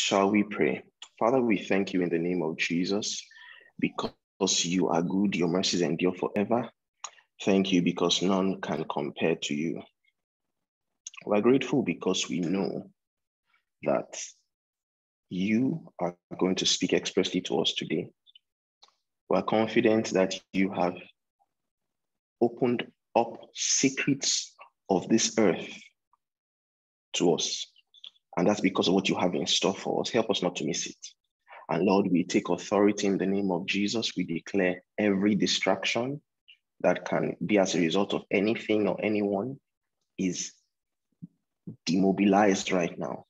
Shall we pray? Father, we thank you in the name of Jesus because you are good, your mercies endure forever. Thank you because none can compare to you. We're grateful because we know that you are going to speak expressly to us today. We're confident that you have opened up secrets of this earth to us. And that's because of what you have in store for us. Help us not to miss it. And Lord, we take authority in the name of Jesus. We declare every distraction that can be as a result of anything or anyone is demobilized right now.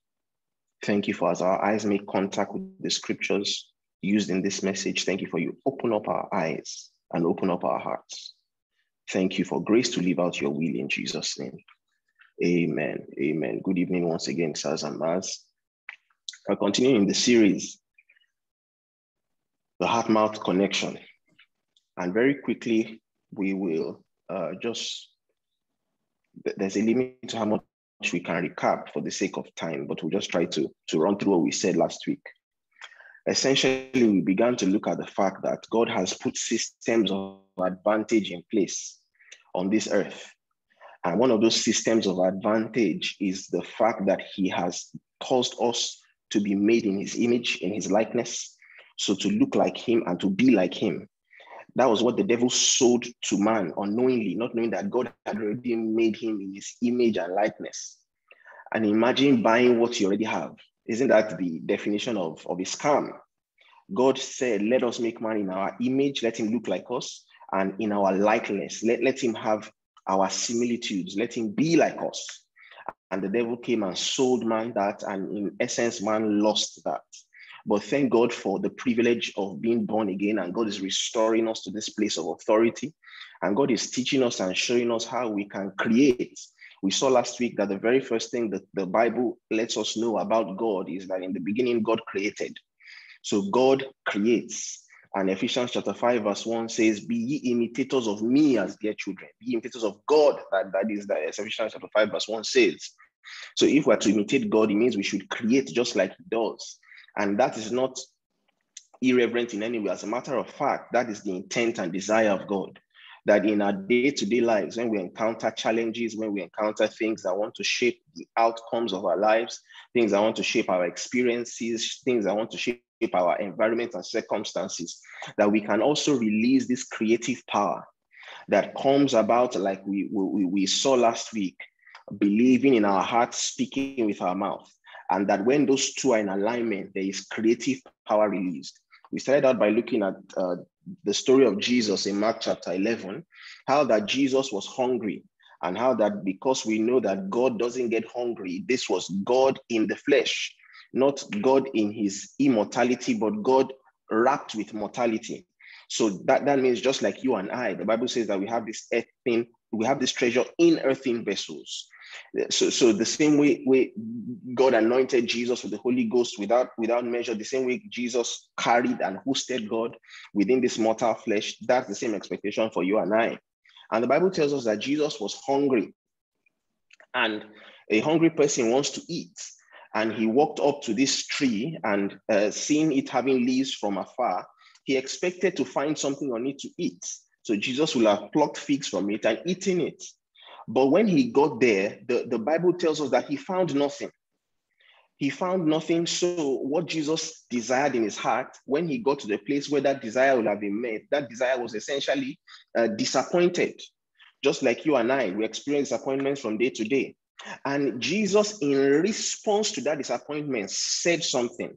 Thank you for as our eyes make contact with the scriptures used in this message. Thank you for you open up our eyes and open up our hearts. Thank you for grace to live out your will in Jesus' name. Amen. Amen. Good evening once again, sirs and Mars. We're continuing the series, The Heart Mouth Connection. And very quickly, we will uh, just, there's a limit to how much we can recap for the sake of time, but we'll just try to, to run through what we said last week. Essentially, we began to look at the fact that God has put systems of advantage in place on this earth. And one of those systems of advantage is the fact that he has caused us to be made in his image, in his likeness. So to look like him and to be like him. That was what the devil sold to man unknowingly, not knowing that God had already made him in his image and likeness. And imagine buying what you already have. Isn't that the definition of, of a scam? God said, Let us make man in our image, let him look like us and in our likeness. Let, let him have our similitudes. Let him be like us. And the devil came and sold man that, and in essence, man lost that. But thank God for the privilege of being born again, and God is restoring us to this place of authority. And God is teaching us and showing us how we can create. We saw last week that the very first thing that the Bible lets us know about God is that in the beginning, God created. So God creates. And Ephesians chapter 5, verse 1 says, Be ye imitators of me as dear children. Be imitators of God. That, that is that Ephesians chapter 5, verse 1 says. So if we're to imitate God, it means we should create just like He does. And that is not irreverent in any way. As a matter of fact, that is the intent and desire of God. That in our day to day lives, when we encounter challenges, when we encounter things that want to shape the outcomes of our lives, things that want to shape our experiences, things that want to shape our environment and circumstances, that we can also release this creative power that comes about, like we, we, we saw last week, believing in our hearts, speaking with our mouth. And that when those two are in alignment, there is creative power released. We started out by looking at uh, the story of Jesus in Mark chapter 11, how that Jesus was hungry, and how that because we know that God doesn't get hungry, this was God in the flesh not God in his immortality, but God wrapped with mortality. So that, that means just like you and I, the Bible says that we have this earthen, we have this treasure in earthen vessels. So, so the same way, way God anointed Jesus with the Holy Ghost without, without measure, the same way Jesus carried and hosted God within this mortal flesh, that's the same expectation for you and I. And the Bible tells us that Jesus was hungry. And a hungry person wants to eat and he walked up to this tree and uh, seeing it having leaves from afar, he expected to find something on it to eat. So Jesus will have plucked figs from it and eaten it. But when he got there, the, the Bible tells us that he found nothing. He found nothing. So, what Jesus desired in his heart, when he got to the place where that desire would have been met, that desire was essentially uh, disappointed. Just like you and I, we experience disappointments from day to day. And Jesus, in response to that disappointment, said something.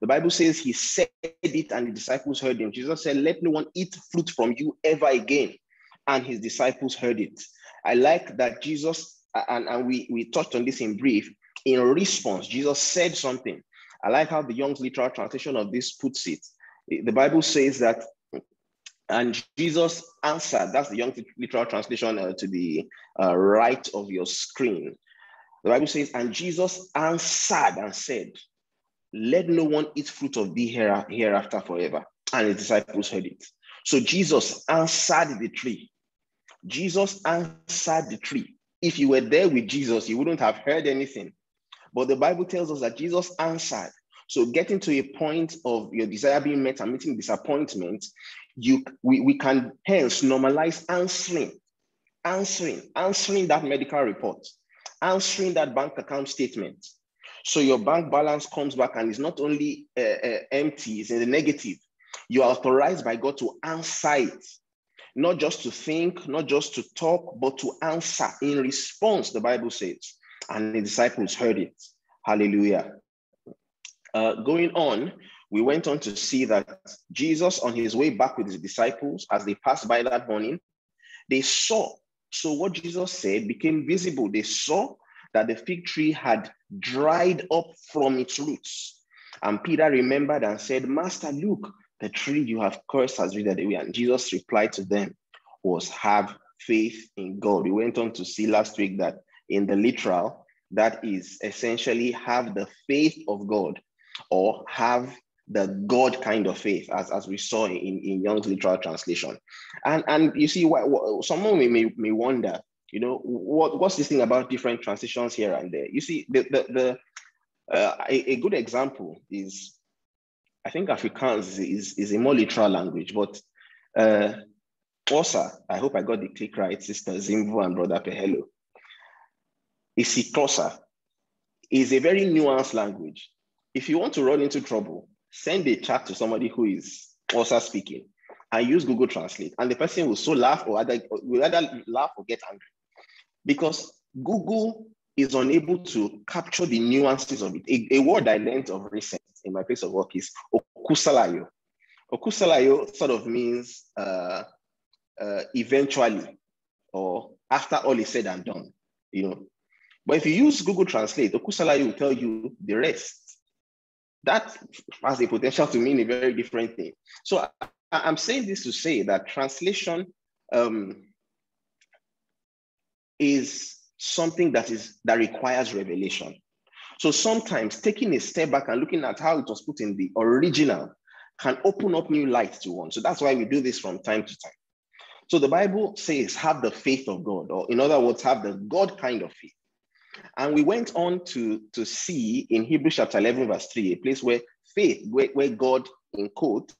The Bible says he said it and the disciples heard him. Jesus said, Let no one eat fruit from you ever again. And his disciples heard it. I like that Jesus, and, and we, we touched on this in brief, in response, Jesus said something. I like how the Young's literal translation of this puts it. The Bible says that and Jesus answered, that's the Young Literal Translation uh, to the uh, right of your screen. The Bible says, and Jesus answered and said, Let no one eat fruit of thee hereafter forever. And his disciples heard it. So Jesus answered the tree. Jesus answered the tree. If you were there with Jesus, you wouldn't have heard anything. But the Bible tells us that Jesus answered. So getting to a point of your desire being met and meeting disappointment, you we, we can hence normalize answering, answering, answering that medical report, answering that bank account statement. So your bank balance comes back and is not only uh, uh, empty, it's in the negative. You are authorized by God to answer it, not just to think, not just to talk, but to answer in response, the Bible says. And the disciples heard it. Hallelujah. Uh, going on, we went on to see that Jesus, on his way back with his disciples, as they passed by that morning, they saw. So, what Jesus said became visible. They saw that the fig tree had dried up from its roots. And Peter remembered and said, Master, look, the tree you have cursed has withered away. And Jesus replied to them, was have faith in God. We went on to see last week that in the literal, that is essentially have the faith of God or have the God kind of faith, as, as we saw in, in Young's literal translation. And, and you see, what, what, someone may, may, may wonder, you know, what, what's this thing about different transitions here and there? You see, the, the, the uh, a, a, good example is, I think Afrikaans is, is a more literal language, but uh, I hope I got the click right, Sister Zimvu and Brother Pehelo, isiXhosa is a very nuanced language. If you want to run into trouble, send a chat to somebody who is also speaking and use Google Translate, and the person will so laugh or either, will either laugh or get angry because Google is unable to capture the nuances of it. A, a word I learned of recent in my place of work is okusalayo. Okusalayo sort of means uh, uh, eventually or after all is said and done, you know. But if you use Google Translate, okusalayo will tell you the rest. That has a potential to mean a very different thing. So I, am saying this to say that translation um, is something that is that requires revelation. So sometimes taking a step back and looking at how it was put in the original can open up new light to one. So that's why we do this from time to time. So the Bible says, have the faith of God, or in other words, have the God kind of faith. And we went on to, to see in Hebrews chapter 11, verse 3, a place where faith, where, where God, in quotes,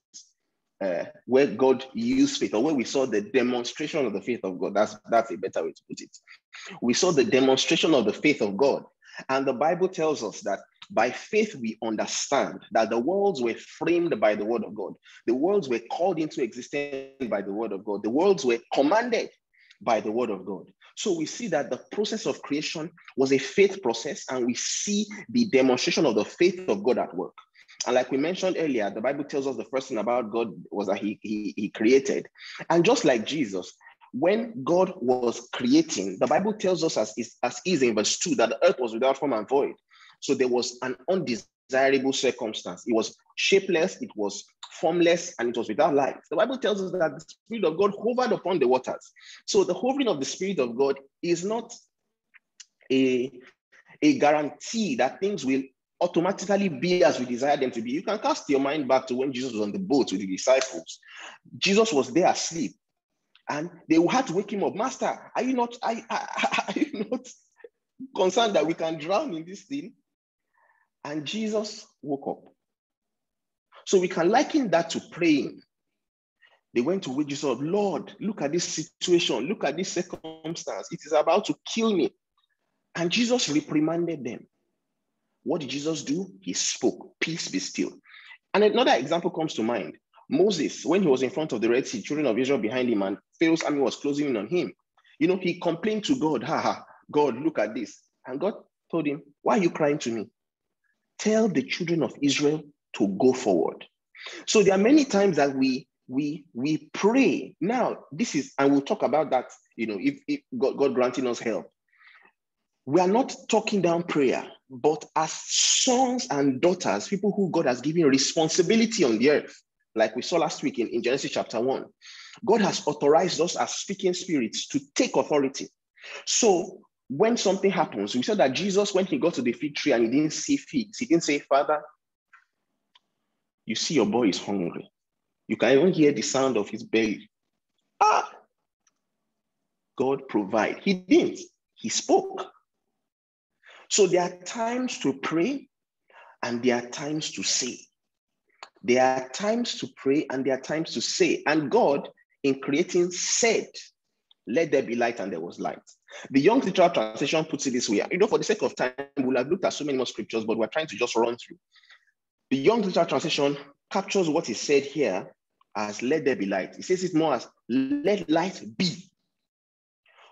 uh, where God used faith, or where we saw the demonstration of the faith of God. That's, that's a better way to put it. We saw the demonstration of the faith of God. And the Bible tells us that by faith we understand that the worlds were framed by the word of God. The worlds were called into existence by the word of God. The worlds were commanded by the word of God. So we see that the process of creation was a faith process, and we see the demonstration of the faith of God at work. And like we mentioned earlier, the Bible tells us the first thing about God was that he, he, he created. And just like Jesus, when God was creating, the Bible tells us as is, as is in verse 2 that the earth was without form and void. So there was an undesirable circumstance. It was shapeless, it was formless, and it was without life. The Bible tells us that the Spirit of God hovered upon the waters. So the hovering of the Spirit of God is not a, a guarantee that things will automatically be as we desire them to be. You can cast your mind back to when Jesus was on the boat with the disciples. Jesus was there asleep, and they had to wake him up. Master, are you not are, are, are you not concerned that we can drown in this thing? And Jesus woke up. So we can liken that to praying. They went to Jesus. Lord, look at this situation. Look at this circumstance. It is about to kill me. And Jesus reprimanded them. What did Jesus do? He spoke, Peace be still. And another example comes to mind. Moses, when he was in front of the Red Sea, children of Israel behind him, and Pharaoh's army was closing in on him. You know, he complained to God, ha ha, God, look at this. And God told him, Why are you crying to me? Tell the children of Israel to go forward. So there are many times that we we we pray. Now, this is, and we'll talk about that, you know, if, if God, God granting us help. We are not talking down prayer, but as sons and daughters, people who God has given responsibility on the earth, like we saw last week in, in Genesis chapter 1. God has authorized us as speaking spirits to take authority. So when something happens, we said that Jesus, when he got to the fig tree and he didn't see figs, he didn't say, Father, you see your boy is hungry. You can even hear the sound of his belly. Ah, God provide. He didn't. He spoke. So there are times to pray, and there are times to say. There are times to pray and there are times to say. And God, in creating, said, Let there be light, and there was light. The Young Literal Translation puts it this way. You know, for the sake of time, we'll have looked at so many more scriptures, but we're trying to just run through. The Young Literal Translation captures what is said here as let there be light. It says it more as let light be.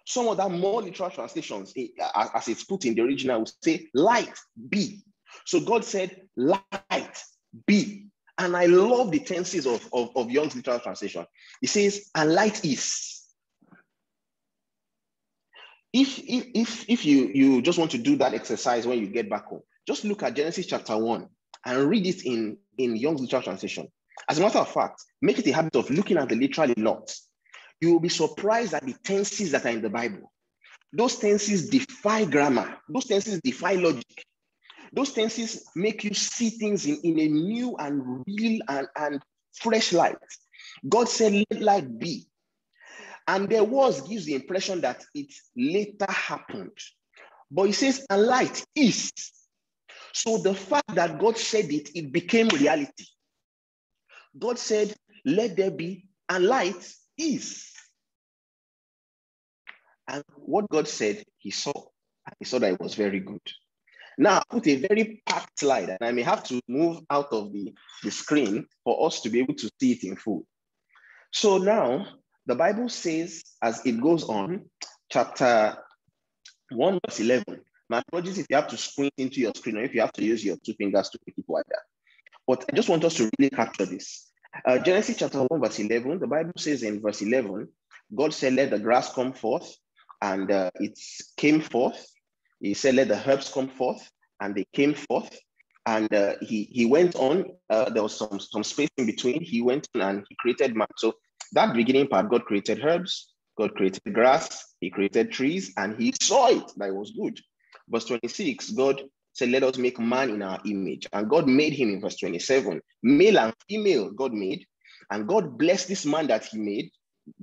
Some of that more literal translations, eh, as it's put in the original, will say light be. So God said, light be. And I love the tenses of, of, of Young's literal translation. It says, and light is. If, if, if, you, you just want to do that exercise when you get back home, just look at Genesis chapter 1 and read it in, in Young's literal translation. As a matter of fact, make it a habit of looking at the literal a lot. You will be surprised at the tenses that are in the Bible. Those tenses defy grammar, those tenses defy logic. Those tenses make you see things in, in a new and real and, and fresh light. God said, Let light be. And there was gives the impression that it later happened. But he says, and light is. So the fact that God said it, it became reality. God said, Let there be, and light is. And what God said, he saw. He saw that it was very good. Now, I put a very packed slide, and I may have to move out of the, the screen for us to be able to see it in full. So now, the Bible says, as it goes on, chapter 1, verse 11. My apologies if you have to squint into your screen or if you have to use your two fingers to make it wider. But I just want us to really capture this. Uh, Genesis chapter 1, verse 11, the Bible says in verse 11, God said, Let the grass come forth, and uh, it came forth. He said, Let the herbs come forth, and they came forth. And uh, he, he went on, uh, there was some, some space in between. He went on and he created man. So that beginning part, God created herbs, God created grass, he created trees, and he saw it that it was good. Verse 26, God said, Let us make man in our image. And God made him in verse 27. Male and female, God made. And God blessed this man that he made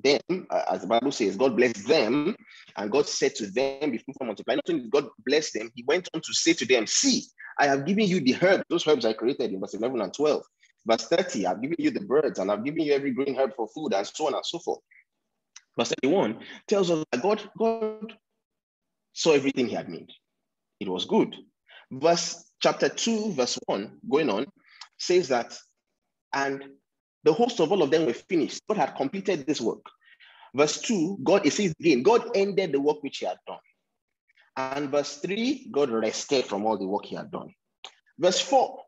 them, uh, as the Bible says, God blessed them, and God said to them, Be fruitful, multiply. Not only God bless them, He went on to say to them, See, I have given you the herbs, those herbs I created in verse 11 and 12. Verse 30, I've given you the birds, and I've given you every green herb for food, and so on and so forth. Verse 31 tells us that God, God saw everything He had made. It was good. Verse chapter 2, verse 1, going on, says that, and the host of all of them were finished. God had completed this work. Verse 2, God, it says again, God ended the work which he had done. And verse 3, God rested from all the work he had done. Verse 4,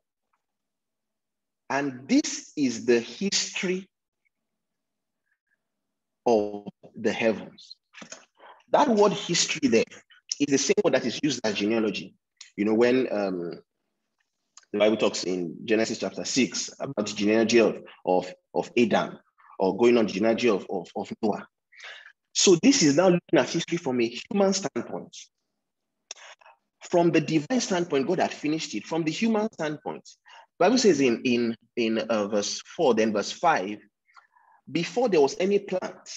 and this is the history of the heavens. That word history there is the same word that is used as genealogy. You know, when um, the Bible talks in Genesis chapter 6 about the genealogy of, of, of Adam or going on the genealogy of, of, of Noah. So this is now looking at history from a human standpoint. From the divine standpoint, God had finished it. From the human standpoint, Bible says in, in, in uh, verse 4, then verse 5, before there was any plant,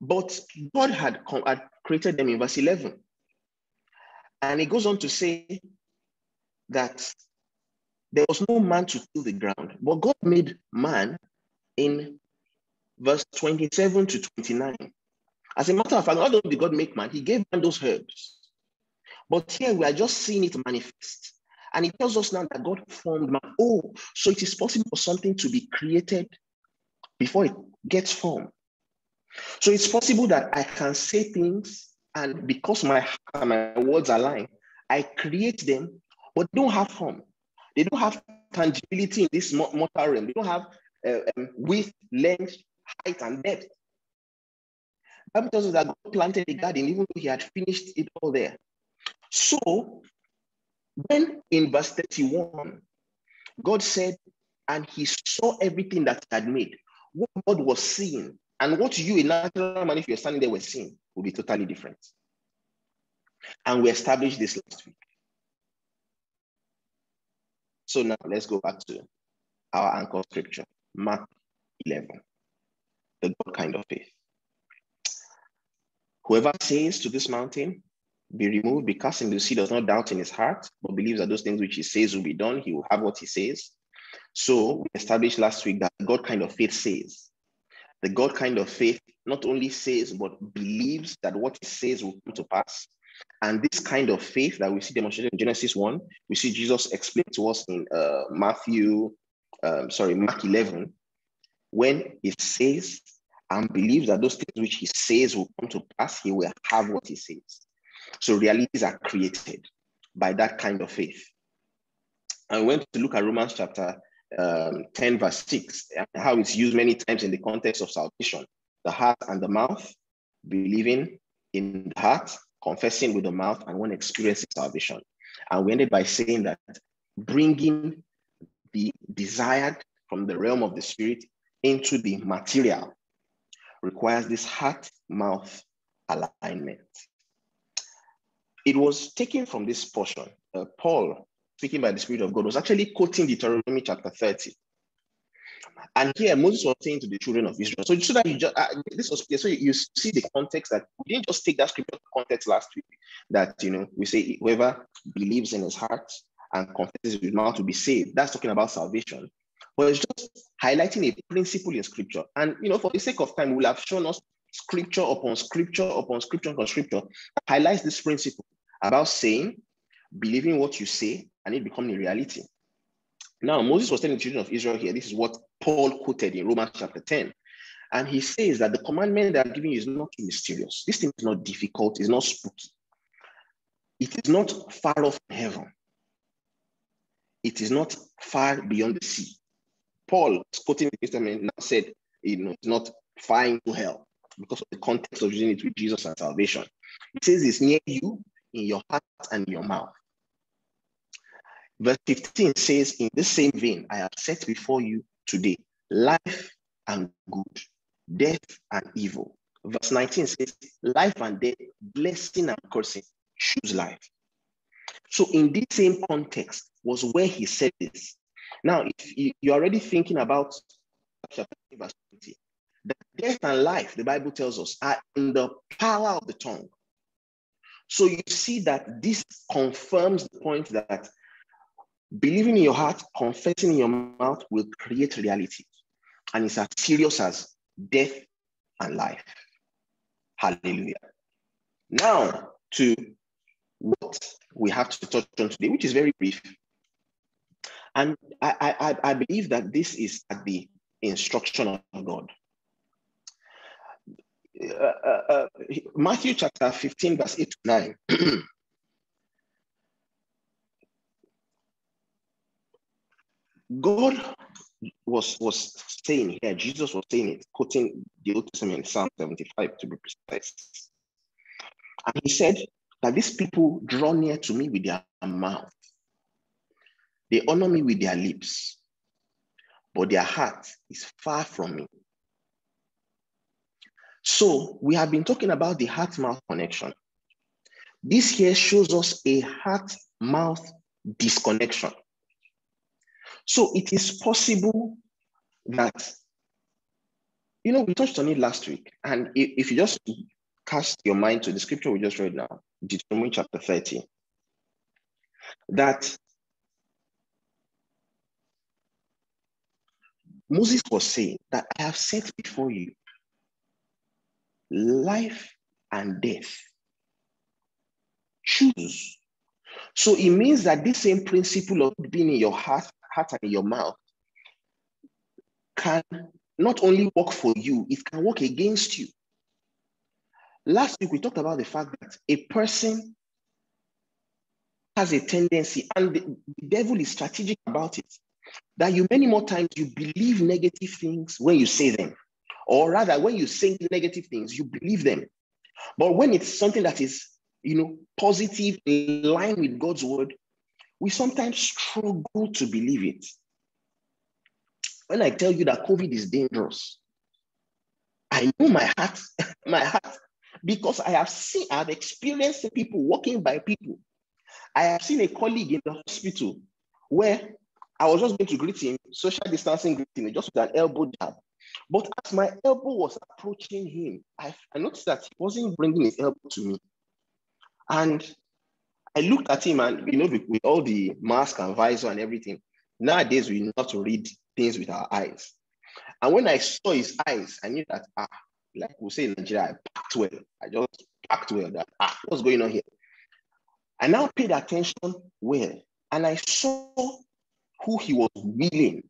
but God had, come, had created them in verse 11. And he goes on to say that there was no man to till the ground, but God made man in verse 27 to 29. As a matter of fact, not only did God make man, he gave man those herbs. But here we are just seeing it manifest. And it tells us now that God formed man. Oh, so it is possible for something to be created before it gets formed. So it's possible that I can say things, and because my, my words align, I create them, but don't have form. They don't have tangibility in this mortal realm. They don't have uh, um, width, length, height, and depth. Bible tells us that God planted a garden even though he had finished it all there. So, when in verse 31, God said, and he saw everything that he had made, what God was seeing and what you, in natural man, if you're standing there, were seeing, will be totally different. And we established this last week. So now let's go back to our anchor scripture, Mark 11, the God kind of faith. Whoever says to this mountain, be removed, because sea, does not doubt in his heart, but believes that those things which he says will be done, he will have what he says. So we established last week that God kind of faith says. The God kind of faith not only says, but believes that what he says will come to pass. And this kind of faith that we see demonstrated in Genesis 1, we see Jesus explain to us in uh, Matthew, um, sorry, Mark 11, when he says and believes that those things which he says will come to pass, he will have what he says. So realities are created by that kind of faith. I went to look at Romans chapter um, 10, verse 6, and how it's used many times in the context of salvation the heart and the mouth, believing in the heart, confessing with the mouth, and one experiencing salvation. And we ended by saying that bringing the desired from the realm of the spirit into the material requires this heart mouth alignment. It was taken from this portion. Uh, Paul, speaking by the Spirit of God, was actually quoting Deuteronomy chapter 30. And here Moses was saying to the children of Israel. So, so that you just uh, this was so you, see the context that we didn't just take that scripture context last week. That you know we say whoever believes in his heart and confesses with his mouth to be saved. That's talking about salvation. But it's just highlighting a principle in scripture. And you know, for the sake of time, we'll have shown us scripture upon scripture upon scripture upon scripture highlights this principle about saying, believing what you say, and it becoming a reality. Now, Moses was telling the children of Israel here, this is what Paul quoted in Romans chapter 10. And he says that the commandment that I'm giving you is not mysterious. This thing is not difficult, it's not spooky. It is not far off heaven. It is not far beyond the sea. Paul, quoting the Testament, now said, you know, it's not far into hell because of the context of using it with Jesus and salvation. It says it's near you, in your heart and your mouth. Verse 15 says, In the same vein, I have set before you today life and good, death and evil. Verse 19 says, Life and death, blessing and cursing. Choose life. So, in this same context, was where he said this. Now, if you're already thinking about chapter verse 20, that death and life, the Bible tells us, are in the power of the tongue. So you see that this confirms the point that believing in your heart, confessing in your mouth will create reality. And it's as serious as death and life. Hallelujah. Now, to what we have to touch on today, which is very brief. And I, I, I believe that this is at the instruction of God. Uh, uh, uh, Matthew chapter 15, verse 8 to 9. God was, was saying here, Jesus was saying it, quoting the Old Testament, Psalm 75 to be precise. And he said that these people draw near to me with their mouth, they honor me with their lips, but their heart is far from me. So we have been talking about the heart mouth connection. This here shows us a heart mouth disconnection. So it is possible that, you know, we touched on it last week. And if, if you just cast your mind to the scripture we just read now, Deuteronomy chapter 30, that Moses was saying that I have set before you life and death. Choose. So it means that this same principle of being in your heart, heart and in your mouth can not only work for you, it can work against you. Last week, we talked about the fact that a person has a tendency, and the, the devil is strategic about it, that you many more times you believe negative things when you say them. Or rather, when you say negative things, you believe them. But when it's something that is, you know, positive, in line with God's word, we sometimes struggle to believe it. When I tell you that COVID is dangerous, I know my heart, my heart, because I have seen, I have experienced people walking by people. I have seen a colleague in the hospital where I was just going to greet him, social distancing greeting, just with an elbow jab. But as my elbow was approaching him, I, I noticed that he wasn't bringing his elbow to me. And I looked at him and, you know, with, with all the mask and visor and everything, nowadays we know how to read things with our eyes. And when I saw his eyes, I knew that, ah, like we say in Nigeria, I packed well. I just packed well that, ah, what's going on here? I now paid attention well, and I saw who he was willing.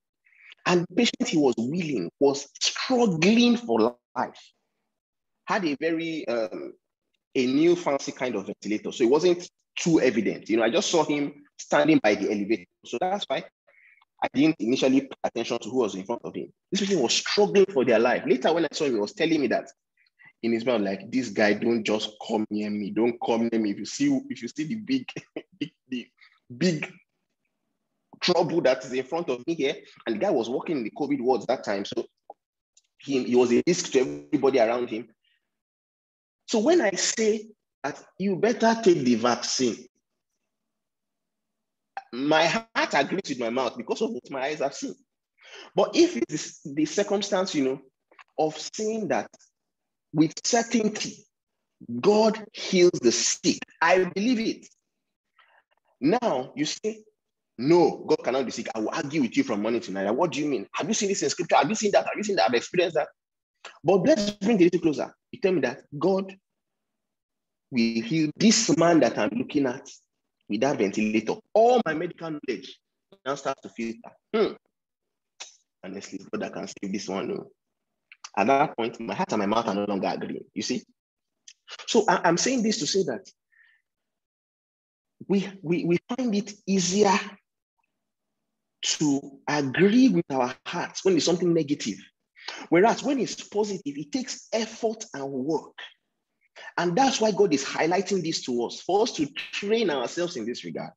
And the patient he was willing was struggling for life. Had a very um, a new fancy kind of ventilator. So it wasn't too evident. You know, I just saw him standing by the elevator. So that's why I didn't initially pay attention to who was in front of him. This person was struggling for their life. Later, when I saw him, he was telling me that in his mouth, like, this guy, don't just come near me. Don't come near me. If you see, if you see the big, big the big trouble that is in front of me here, and the guy was working in the COVID wards that time. So he, he was a risk to everybody around him. So when I say that you better take the vaccine, my heart agrees with my mouth because of what my eyes have seen. But if it is the circumstance, you know, of saying that with certainty, God heals the sick, I believe it. Now you say, no, God cannot be sick. I will argue with you from morning to night. What do you mean? Have you seen this in scripture? Have you seen that? Have you seen that? I've experienced that. But let's bring it a little closer. You tell me that God will heal this man that I'm looking at with that ventilator. All my medical knowledge now starts to filter. Hmm. Honestly, God that can save this one. No. At that point, my heart and my mouth are no longer agreeing. You see? So I, am saying this to say that we, we, we find it easier to agree with our hearts when it's something negative. Whereas when it's positive, it takes effort and work. And that's why God is highlighting this to us, for us to train ourselves in this regard.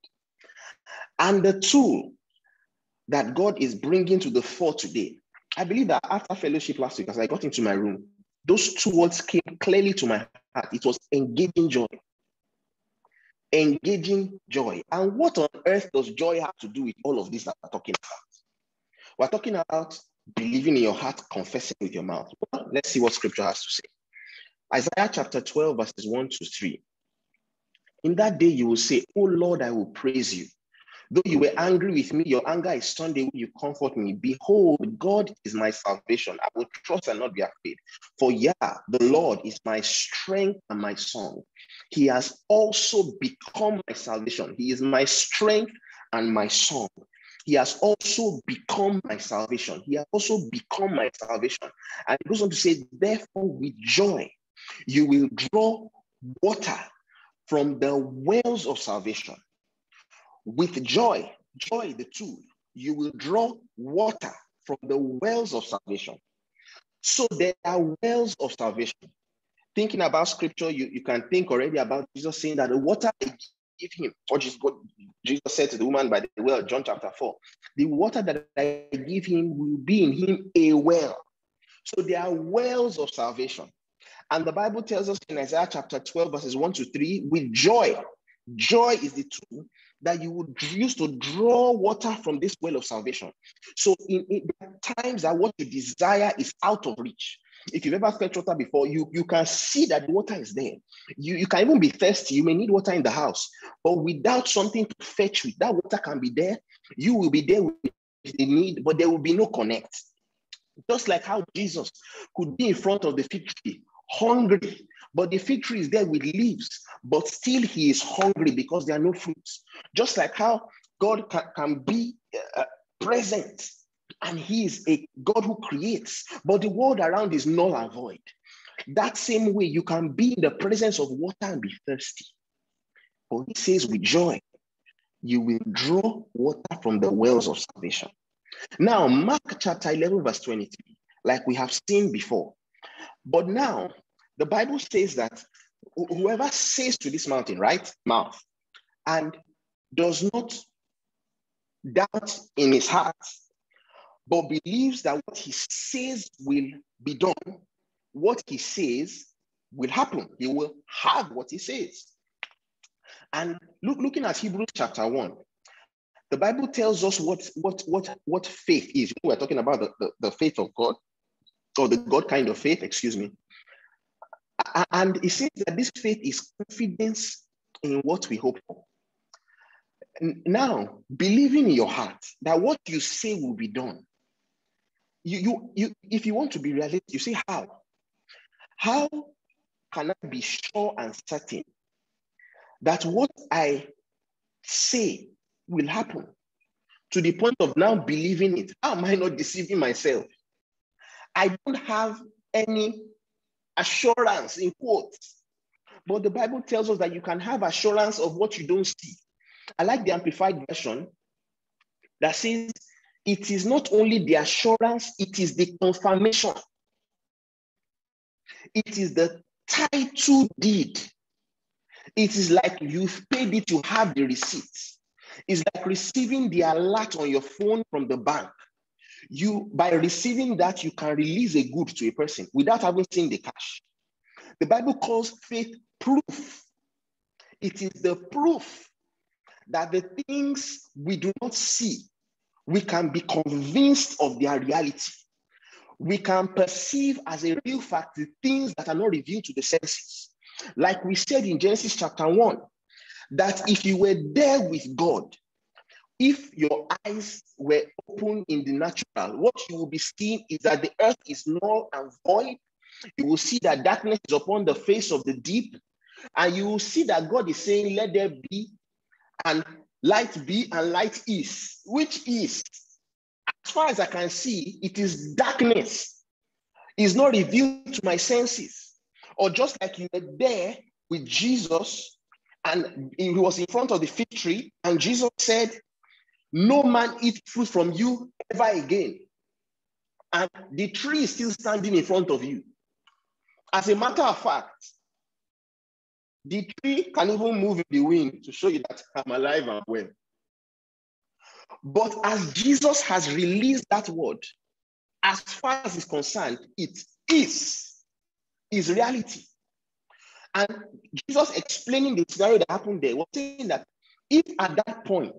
And the tool that God is bringing to the fore today, I believe that after fellowship last week, as I got into my room, those two words came clearly to my heart. It was engaging joy. Engaging joy. And what on earth does joy have to do with all of this that we're talking about? We're talking about believing in your heart, confessing with your mouth. Well, let's see what scripture has to say. Isaiah chapter 12, verses 1 to 3. In that day, you will say, Oh Lord, I will praise you. Though you were angry with me, your anger is turned away, you comfort me. Behold, God is my salvation. I will trust and not be afraid. For yeah, the Lord is my strength and my song. He has also become my salvation. He is my strength and my song. He has also become my salvation. He has also become my salvation. And he goes on to say, therefore, with joy, you will draw water from the wells of salvation. With joy, joy the tool, you will draw water from the wells of salvation. So there are wells of salvation. Thinking about scripture, you, you can think already about Jesus saying that the water I give him, or just what Jesus said to the woman by the well, John chapter 4, the water that I give him will be in him a well. So there are wells of salvation. And the Bible tells us in Isaiah chapter 12, verses 1 to 3, with joy. Joy is the tool that you would use to draw water from this well of salvation. So, in, in times that what you desire is out of reach, if you've ever fetched water before, you, you can see that the water is there. You, you can even be thirsty. You may need water in the house, but without something to fetch with, that water can be there. You will be there with the need, but there will be no connect. Just like how Jesus could be in front of the fig tree hungry, but the fig tree is there with leaves, but still he is hungry because there are no fruits. Just like how God can, can be uh, present and he is a God who creates, but the world around is null and void. That same way, you can be in the presence of water and be thirsty. But he says, with joy, you will draw water from the wells of salvation. Now, Mark chapter 11, verse 23, like we have seen before, but now, the Bible says that whoever says to this mountain, right, mouth, and does not doubt in his heart, but believes that what he says will be done, what he says will happen. He will have what he says. And look, looking at Hebrews chapter 1, the Bible tells us what, what, what, what faith is. We're talking about the, the, the faith of God or the God kind of faith, excuse me. And it says that this faith is confidence in what we hope for. Now, believing in your heart that what you say will be done. You, you, you, if you want to be realistic, you say, How? How can I be sure and certain that what I say will happen to the point of now believing it? How am I not deceiving myself? I don't have any assurance in quotes, but the Bible tells us that you can have assurance of what you don't see. I like the Amplified Version that says, it is not only the assurance, it is the confirmation. It is the title deed. It is like you've paid it, you have the receipts. It's like receiving the alert on your phone from the bank. You, by receiving that, you can release a good to a person without having seen the cash. The Bible calls faith proof. It is the proof that the things we do not see, we can be convinced of their reality. We can perceive as a real fact the things that are not revealed to the senses. Like we said in Genesis chapter 1, that if you were there with God, if your eyes were open in the natural, what you will be seeing is that the earth is null and void. You will see that darkness is upon the face of the deep, and you will see that God is saying, Let there be, and light be, and light is, which is, as far as I can see, it is darkness. It's not revealed to my senses. Or just like you were there with Jesus, and he was in front of the fig tree, and Jesus said, no man eat fruit from you ever again. And the tree is still standing in front of you. As a matter of fact, the tree can even move in the wind to show you that I'm alive and well. But as Jesus has released that word, as far as is concerned, it is is reality. And Jesus explaining the scenario that happened there was saying that if at that point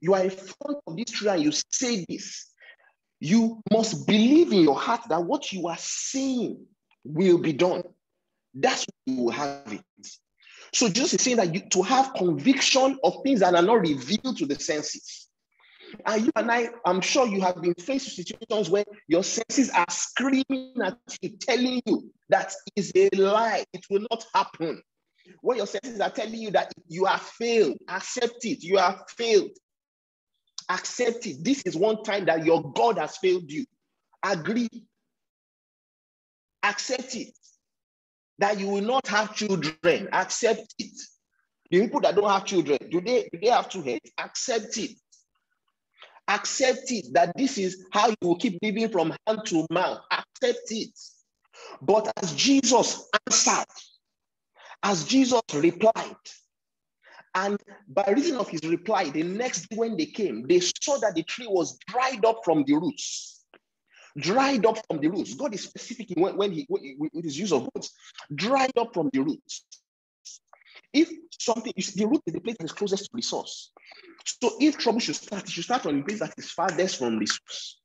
you are in front of this tree and you say this, you must believe in your heart that what you are saying will be done. That's what you will have it. So Jesus is saying that you to have conviction of things that are not revealed to the senses. And you and I, I'm sure you have been faced with situations where your senses are screaming at you, telling you that is a lie, it will not happen. When your senses are telling you that you have failed, accept it, you have failed. Accept it. This is one time that your God has failed you. Agree. Accept it. That you will not have children. Accept it. The people that don't have children, do they, do they have heads? Accept it. Accept it that this is how you will keep living from hand to mouth. Accept it. But as Jesus answered, as Jesus replied, and by reason of his reply, the next day when they came, they saw that the tree was dried up from the roots. Dried up from the roots. God is specific when, when he with his use of words, dried up from the roots. If something is the root is the place that is closest to the source. So if trouble should start, it should start from the place that is farthest from the source.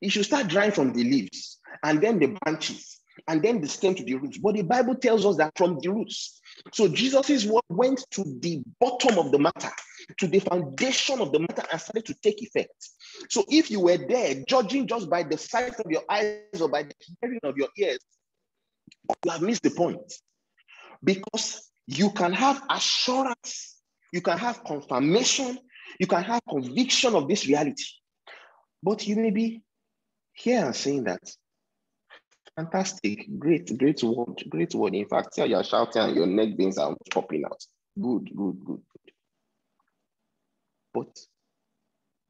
It should start drying from the leaves and then the branches and then the stem to the roots. But the Bible tells us that from the roots. So Jesus' word went to the bottom of the matter, to the foundation of the matter, and started to take effect. So if you were there, judging just by the sight of your eyes or by the hearing of your ears, you have missed the point. Because you can have assurance, you can have confirmation, you can have conviction of this reality. But you may be here saying that Fantastic. Great, great word. Great word. In fact, yeah, you're shouting and your neck veins are popping out. Good, good, good, good. But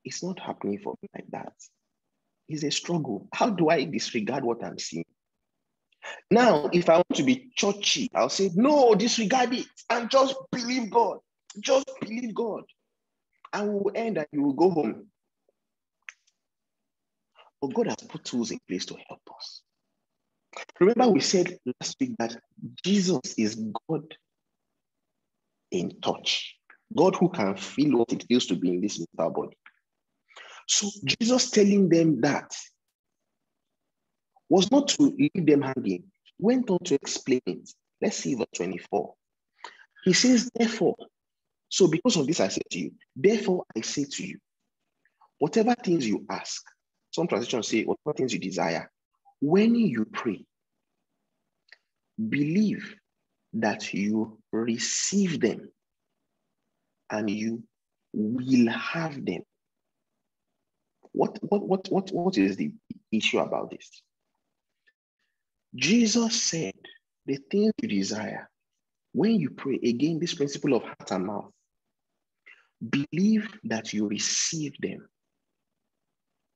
it's not happening for me like that. It's a struggle. How do I disregard what I'm seeing? Now, if I want to be churchy, I'll say, no, disregard it and just believe God. Just believe God. And we will end and you will go home. But God has put tools in place to help us. Remember, we said last week that Jesus is God in touch, God who can feel what it feels to be in this mortal body. So, Jesus telling them that was not to leave them hanging, he went on to explain it. Let's see verse 24. He says, Therefore, So, because of this, I say to you, therefore, I say to you, whatever things you ask, some translations say, whatever things you desire, when you pray, believe that you receive them and you will have them. What, what, what, what, what is the issue about this? Jesus said, the things you desire, when you pray, again, this principle of heart and mouth, believe that you receive them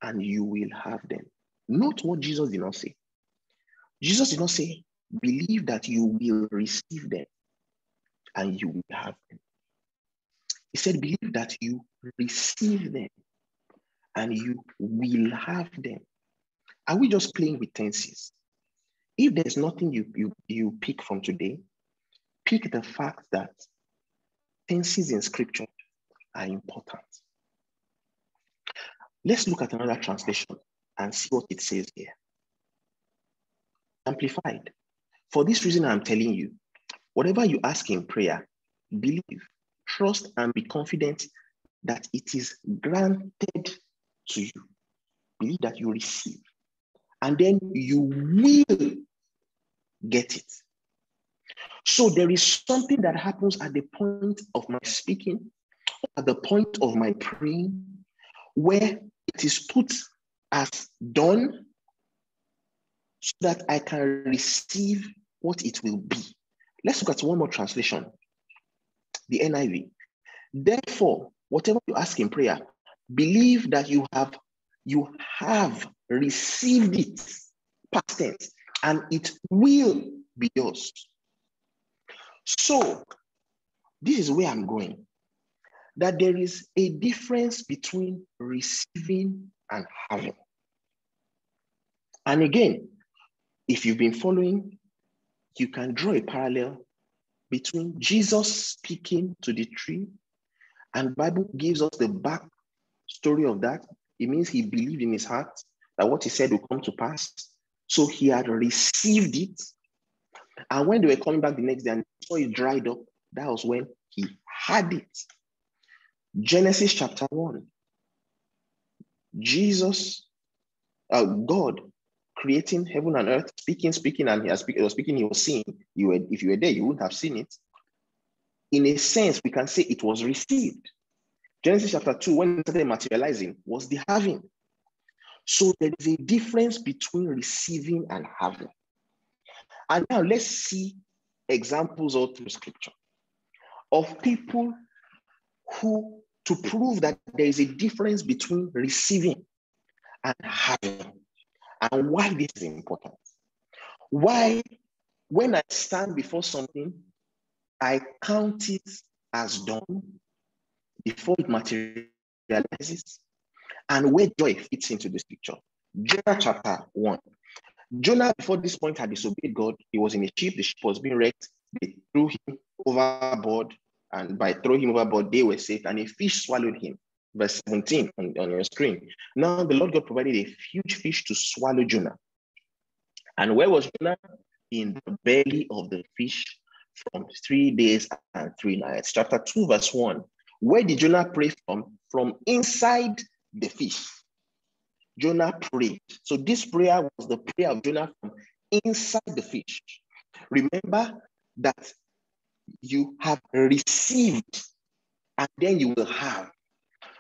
and you will have them. Not what Jesus did not say. Jesus did not say, believe that you will receive them and you will have them. He said, believe that you receive them and you will have them. Are we just playing with tenses? If there's nothing you, you, you pick from today, pick the fact that tenses in scripture are important. Let's look at another translation and see what it says here. Amplified. For this reason, I'm telling you, whatever you ask in prayer, believe, trust, and be confident that it is granted to you. Believe that you receive, and then you will get it. So there is something that happens at the point of my speaking, at the point of my praying, where it is put as done so that I can receive what it will be. Let's look at one more translation, the NIV. Therefore, whatever you ask in prayer, believe that you have you have received it, past tense, and it will be yours. So, this is where I'm going. That there is a difference between receiving and having. And again, if you've been following, you can draw a parallel between Jesus speaking to the tree, and Bible gives us the back story of that. It means he believed in his heart that what he said will come to pass. So he had received it. And when they were coming back the next day and saw it dried up, that was when he had it. Genesis chapter 1. Jesus, uh, God creating heaven and earth, speaking, speaking, and he was speaking, was speaking, he was seeing. You were, if you were there, you wouldn't have seen it. In a sense, we can say it was received. Genesis chapter 2, when it started materializing, was the having. So there is a difference between receiving and having. And now let's see examples all through scripture of people who, to prove that there is a difference between receiving and having, and why this is important. Why, when I stand before something, I count it as done before it materializes and where joy fits into this picture. Jonah chapter 1. Jonah, before this point, had disobeyed God. He was in a ship, the ship was being wrecked. They threw him overboard, and by throwing him overboard, they were saved, and a fish swallowed him. Verse 17 on, on your screen. Now, the Lord God provided a huge fish to swallow Jonah. And where was Jonah? In the belly of the fish from three days and three nights. Chapter 2, verse 1. Where did Jonah pray from? From inside the fish. Jonah prayed. So this prayer was the prayer of Jonah from inside the fish. Remember that you have received and then you will have.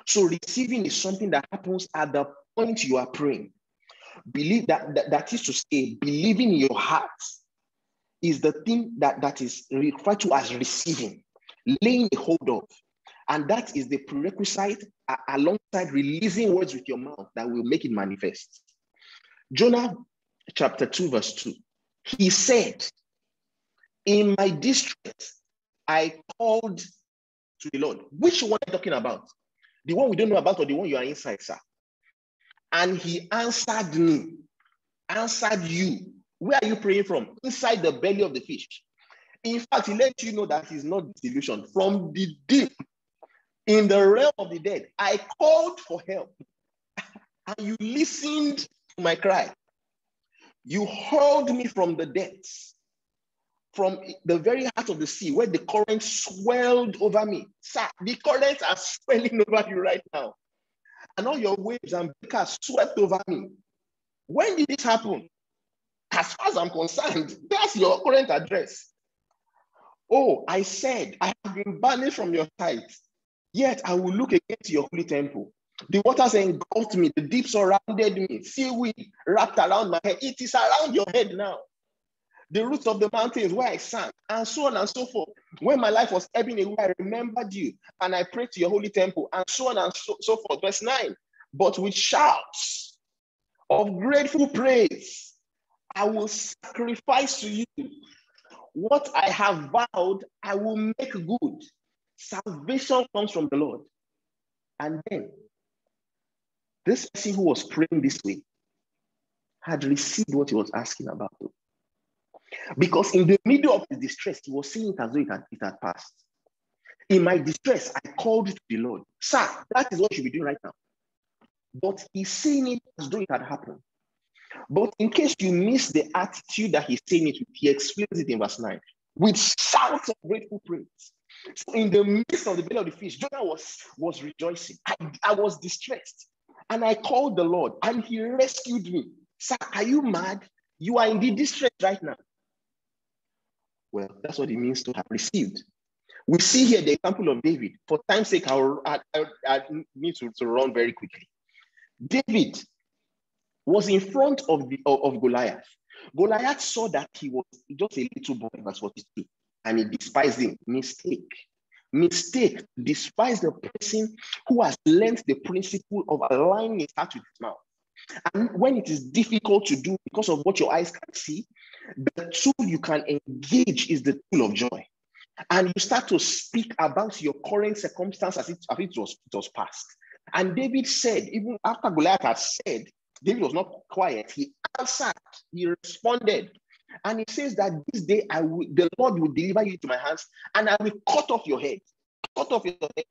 So receiving is something that happens at the point you are praying. Believe that, that, that is to say, believing in your heart is the thing that, that is referred to as receiving, laying a hold of. And that is the prerequisite uh, alongside releasing words with your mouth that will make it manifest. Jonah chapter 2, verse 2. He said, In my distress, I called to the Lord. Which one are you talking about? The one we don't know about or the one you are inside, sir? And he answered me, answered you. Where are you praying from? Inside the belly of the fish. In fact, he let you know that he's not disillusioned. From the deep in the realm of the dead. I called for help and you listened to my cry. You hurled me from the depths, from the very heart of the sea where the current swelled over me. Sir, the currents are swelling over you right now. And all your waves and breakers swept over me. When did this happen? As far as I'm concerned, that's your current address. Oh, I said, I have been banished from your sight, yet I will look again to your holy temple. The waters engulfed me, the deep surrounded me, seaweed wrapped around my head. It is around your head now. The roots of the mountains where I sang, and so on and so forth. When my life was ebbing away, I remembered you, and I prayed to your holy temple, and so on and so, so forth. Verse 9. But with shouts of grateful praise, I will sacrifice to you what I have vowed, I will make good. Salvation comes from the Lord. And then this person who was praying this way had received what he was asking about. Because in the middle of his distress, he was seeing it as though it had, it had passed. In my distress, I called to the Lord. Sir, that is what you should be doing right now. But he's saying it as though it had happened. But in case you miss the attitude that he's saying it with, he explains it in verse 9 with shouts of grateful praise. So in the midst of the belly of the fish, Jonah was, was rejoicing. I, I was distressed. And I called the Lord and he rescued me. Sir, are you mad? You are in the distress right now. Well, that's what it means to have received. We see here the example of David. For time's sake, I'll, I, I, need to, to run very quickly. David was in front of, the, of, of Goliath. Goliath saw that he was just a little boy, verse 42, and he despised him. Mistake. Mistake. Despise the person who has learned the principle of aligning his heart with his mouth. And when it is difficult to do because of what your eyes can't see, the tool you can engage is the tool of joy. And you start to speak about your current circumstance as it, as it, was, it was past. And David said, even after Goliath had said, David was not quiet. He answered, he responded. And he says that this day I will, the Lord will deliver you to my hands, and I will cut off your head. Cut off your head.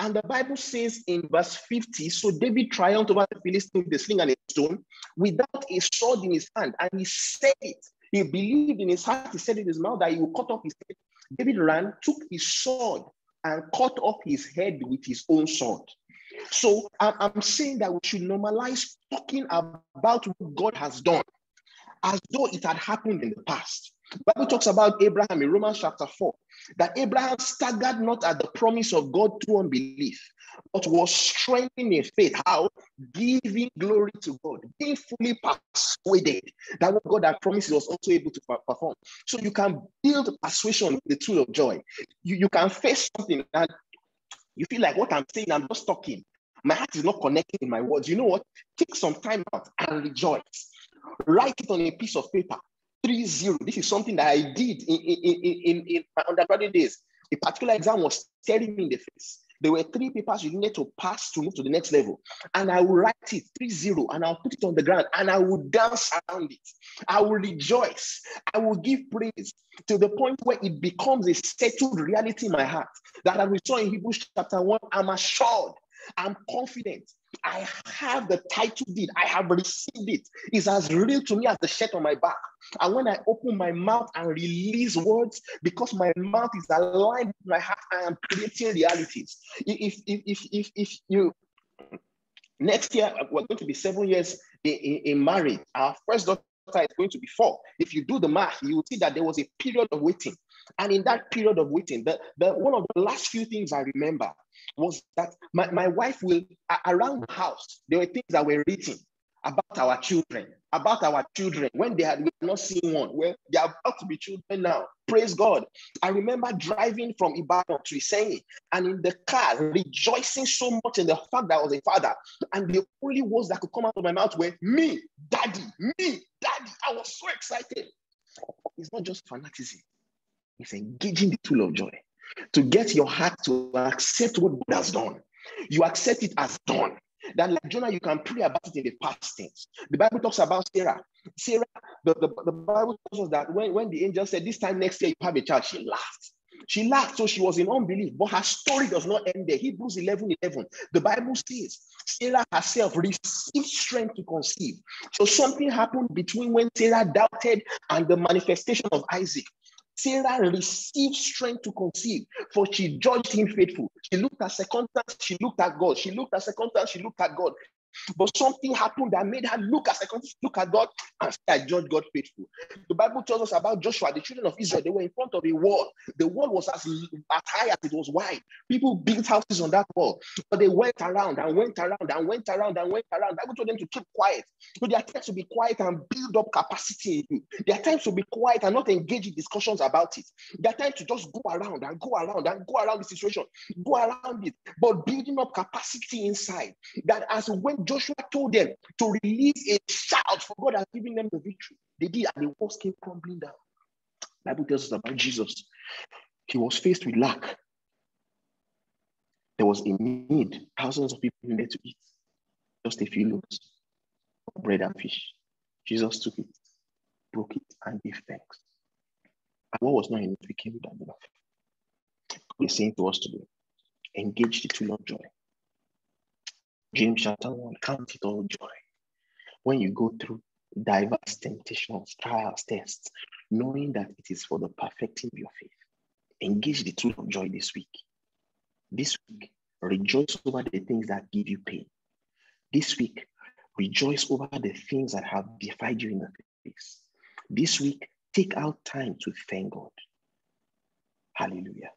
And the Bible says in verse 50, so David triumphed over the Philistine with a sling and a stone without a sword in his hand. And he said it. He believed in his heart, he said in his mouth that he will cut off his head. David ran, took his sword, and cut off his head with his own sword. So I'm saying that we should normalize talking about what God has done as though it had happened in the past. Bible talks about Abraham in Romans chapter 4 that Abraham staggered not at the promise of God through unbelief, but was strengthened in faith. How? Giving glory to God, being fully persuaded that what God had promised he was also able to perform. So you can build persuasion with the tool of joy. You, you can face something that you feel like what I'm saying, I'm just talking. My heart is not connecting in my words. You know what? Take some time out and rejoice. Write it on a piece of paper. Three zero. This is something that I did in, in, in, in my undergraduate days. A particular exam was staring me in the face. There were three papers you needed to pass to move to the next level. And I will write it three zero and I'll put it on the ground and I will dance around it. I will rejoice. I will give praise to the point where it becomes a settled reality in my heart. That as we saw in Hebrews chapter 1, I'm assured I'm confident. I have the title deed. I have received it. It's as real to me as the shirt on my back. And when I open my mouth and release words, because my mouth is aligned with my heart, I am creating realities. If if if if, if you next year we're going to be seven years in, in, in marriage. Our first daughter is going to be four. If you do the math, you will see that there was a period of waiting. And in that period of waiting, the, the one of the last few things I remember was that my, my wife will, around the house, there were things that were written about our children, about our children when they had not seen one, Well, they are about to be children now. Praise God. I remember driving from Ibadan to Iseyin and in the car rejoicing so much in the fact that I was a father. And the only words that could come out of my mouth were me, daddy, me, daddy. I was so excited. It's not just fanaticism, it's engaging the tool of joy to get your heart to accept what God has done. You accept it as done. That like Jonah, you can pray about it in the past tense. The Bible talks about Sarah. Sarah, the, the, the Bible tells us that when, when the angel said, This time next year you have a child, she laughed. She laughed, so she was in unbelief. But her story does not end there. Hebrews 11 11. The Bible says Sarah herself received strength to conceive. So something happened between when Sarah doubted and the manifestation of Isaac. Sarah received strength to conceive, for she judged him faithful. She looked at circumstance, she looked at God. She looked at circumstance, she looked at God. But something happened that made her look at second, look at God and say, I judge God faithful. The Bible tells us about Joshua, the children of Israel. They were in front of a wall. The wall was as, as high as it was wide. People built houses on that wall, but they went around and went around and went around and went around. The Bible told them to keep quiet. So there are times to be quiet and build up capacity in you. There are times to be quiet and not engage in discussions about it. There are times to just go around and go around and go around the situation, go around it, but building up capacity inside. That as when Joshua told them to release a shout for God has given them the victory. They did, and the walls came crumbling down. Bible tells us about Jesus. He was faced with lack. There was a need. Thousands of people needed to eat. Just a few loaves of bread and fish. Jesus took it, broke it, and gave thanks. And what was not enough became enough. Is saying to us today, engage the tool of joy. James chapter 1, count it all joy. When you go through diverse temptations, trials, tests, knowing that it is for the perfecting of your faith. Engage the truth of joy this week. This week, rejoice over the things that give you pain. This week, rejoice over the things that have defied you in the face. This week, take out time to thank God. Hallelujah.